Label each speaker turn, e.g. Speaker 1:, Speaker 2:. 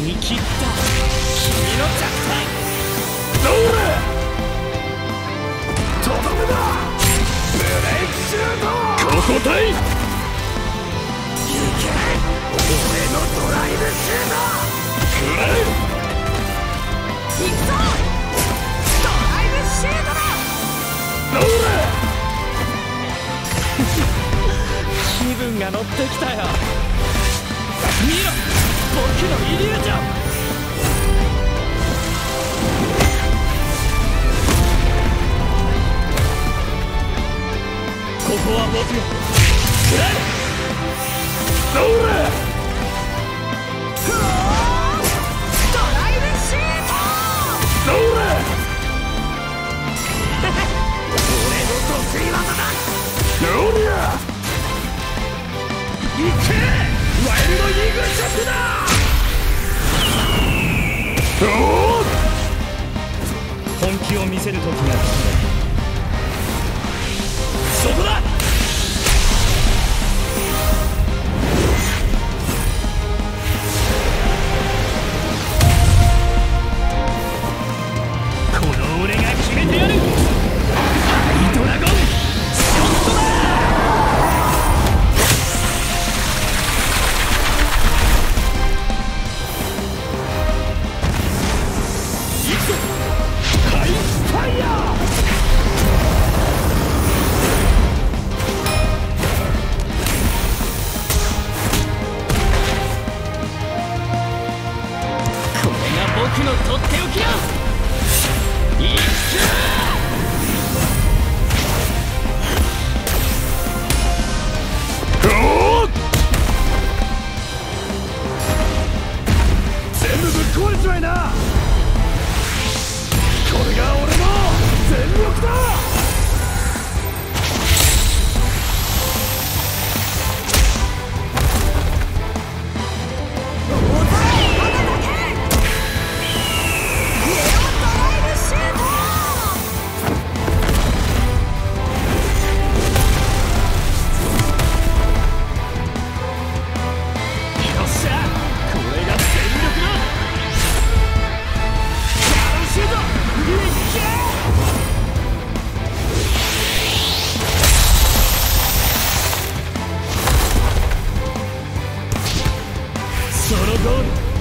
Speaker 1: 見切った君の弱点
Speaker 2: どれとどめだブレイクシュートここたい行け俺のドライブシュートくらえ
Speaker 3: 行くぞドライブシュートだ
Speaker 2: どれ
Speaker 1: 気分が乗ってきたよ。のイリュージョンここは僕がくらえ
Speaker 2: どれ
Speaker 3: ドライブシュート
Speaker 2: どれ俺の得意技だワイルドイーグルショットだ!
Speaker 1: 本気を見せる時が来た。のとっておきだそ